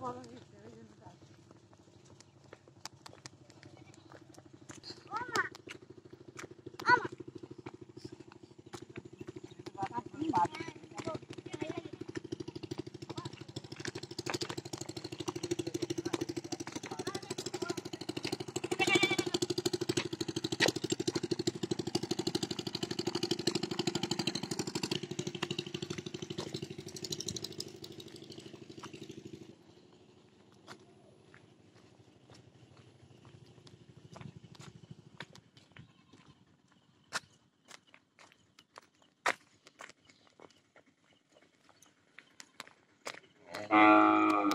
follow you. Uh...